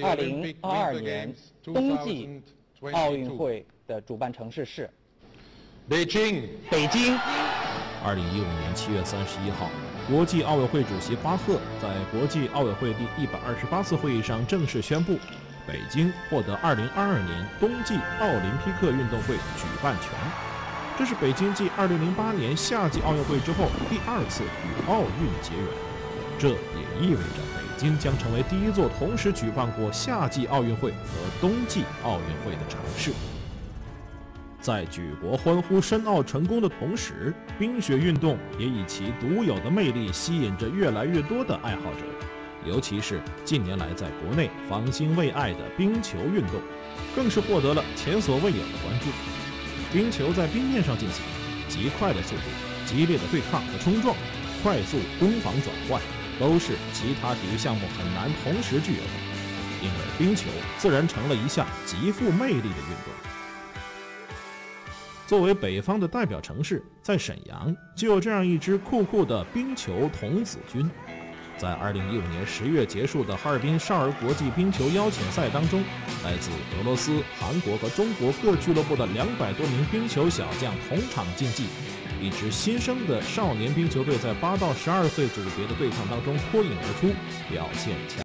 二零二二年冬季奥运会的主办城市是北京。北京。二零一五年七月三十一号，国际奥委会主席巴赫在国际奥委会第一百二十八次会议上正式宣布，北京获得二零二二年冬季奥林匹克运动会举办权。这是北京继二零零八年夏季奥运会之后第二次与奥运结缘，这也意味着北京将成为第一座同时举办过夏季奥运会和冬季奥运会的城市。在举国欢呼申奥成功的同时，冰雪运动也以其独有的魅力吸引着越来越多的爱好者，尤其是近年来在国内方兴未艾的冰球运动，更是获得了前所未有的关注。冰球在冰面上进行，极快的速度、激烈的对抗和冲撞、快速攻防转换，都是其他体育项目很难同时具有的，因而冰球自然成了一项极富魅力的运动。作为北方的代表城市，在沈阳就有这样一支酷酷的冰球童子军。在2015年10月结束的哈尔滨少儿国际冰球邀请赛当中，来自俄罗斯、韩国和中国各俱乐部的两百多名冰球小将同场竞技。一支新生的少年冰球队在八到十二岁组别的对抗当中脱颖而出，表现强。